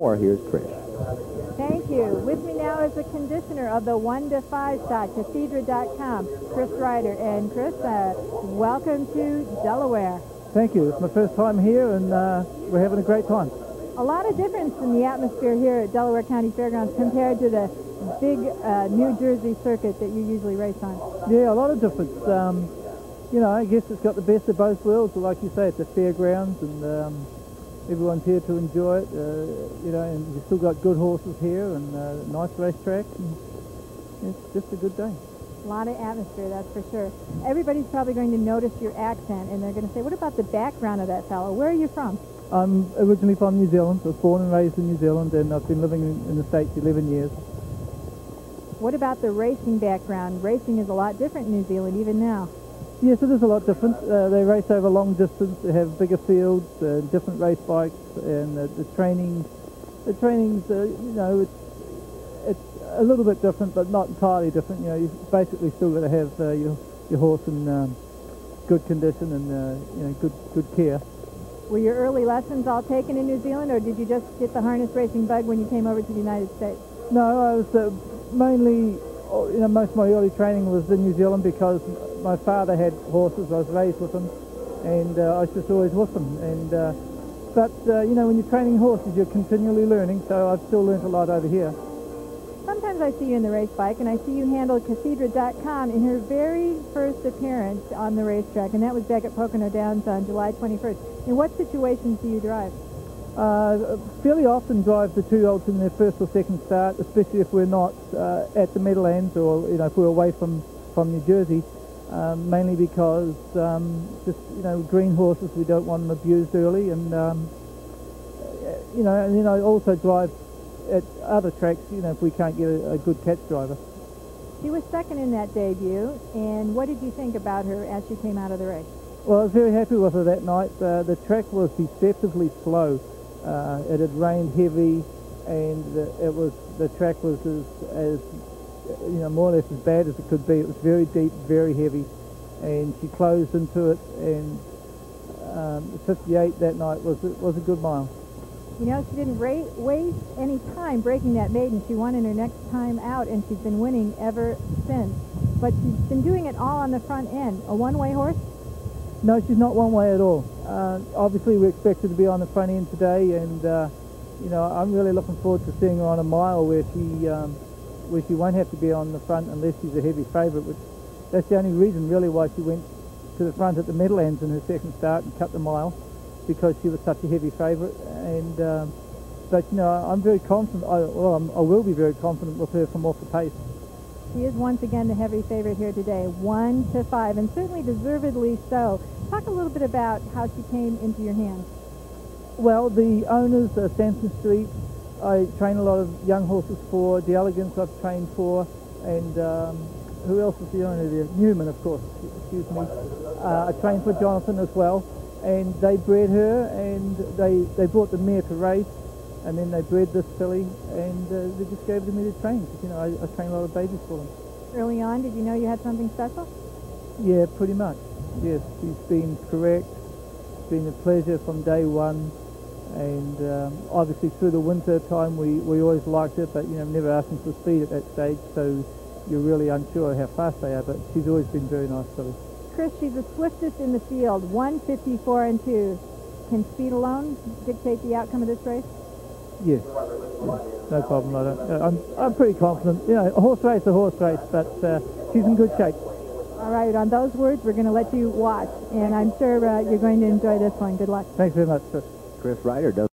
Or here's Chris. Thank you. With me now is the conditioner of the 1 to 5 stock, Cathedra.com, Chris Ryder. And Chris, uh, welcome to Delaware. Thank you. It's my first time here, and uh, we're having a great time. A lot of difference in the atmosphere here at Delaware County Fairgrounds compared to the big uh, New Jersey circuit that you usually race on. Yeah, a lot of difference. Um, you know, I guess it's got the best of both worlds. Like you say, it's a fairgrounds, and um, everyone's here to enjoy it. Uh, you know, and you've still got good horses here and uh, nice racetrack. And it's just a good day. A lot of atmosphere, that's for sure. Everybody's probably going to notice your accent, and they're going to say, what about the background of that fellow? Where are you from? I'm originally from New Zealand. I was born and raised in New Zealand, and I've been living in, in the States 11 years. What about the racing background? Racing is a lot different in New Zealand, even now. Yes, it is a lot different. Uh, they race over long distance. They have bigger fields, uh, different race bikes, and uh, the training, the training's, uh, you know, it's it's a little bit different, but not entirely different. You know, you basically still got to have uh, your your horse in um, good condition and uh, you know good good care. Were your early lessons all taken in New Zealand, or did you just get the harness racing bug when you came over to the United States? No, I was mainly, oh, you know, most of my early training was in New Zealand because my father had horses. I was raised with them, and uh, I was just always with them. And uh, but uh, you know, when you're training horses, you're continually learning. So I've still learned a lot over here. Sometimes I see you in the race bike, and I see you handle Cathedra.com in her very first appearance on the racetrack, and that was back at Pocono Downs on July 21st. In what situations do you drive? Uh, fairly often drive the two-year-olds in their first or second start, especially if we're not uh, at the Meadowlands or you know if we're away from from New Jersey um, mainly because um, just you know green horses we don't want them abused early and um, you know and then I also drive at other tracks you know if we can't get a, a, good catch driver. She was second in that debut and what did you think about her as she came out of the race? Well I was very happy with her that night. Uh, the track was deceptively slow. Uh, it had rained heavy and it was the track was as, as you know, more or less as bad as it could be. It was very deep, very heavy, and she closed into it, and um, 58 that night was was a good mile. You know, she didn't waste any time breaking that maiden. She won in her next time out, and she's been winning ever since. But she's been doing it all on the front end. A one-way horse? No, she's not one way at all. Uh, obviously, we expect her to be on the front end today, and uh, you know, I'm really looking forward to seeing her on a mile where she um, where she won't have to be on the front unless she's a heavy favourite, which that's the only reason really why she went to the front at the Meadowlands in her second start and cut the mile because she was such a heavy favourite. And um, but you know, I'm very confident. I, well, I'm, I will be very confident with her from off the pace. She is once again the heavy favorite here today, one to five, and certainly deservedly so. Talk a little bit about how she came into your hands. Well, the owners, uh, Sampson Street, I train a lot of young horses for the Elegance I've trained for, and um, who else is the owner there? Newman, of course, excuse me. Uh, I trained for Jonathan as well, and they bred her, and they, they brought the mare to race, and then they bred this filly, and uh, they just gave it to me to train. You know, I, I train a lot of babies for them. Early on, did you know you had something special? Yeah, pretty much. Yes, she's been correct. It's been a pleasure from day one and um, obviously through the winter time we, we always liked it, but you know never asking for speed at that stage, so you're really unsure how fast they are. But she's always been very nice, Billy. Chris, she's the swiftest in the field, 154 and two. Can speed alone dictate the outcome of this race? Yes, no problem. I don't, I'm I'm pretty confident. You know, a horse race, a horse race, but uh, she's in good shape. All right, on those words, we're going to let you watch, and I'm sure uh, you're going to enjoy this one. Good luck. Thanks very much, Chris. Chris Ryder does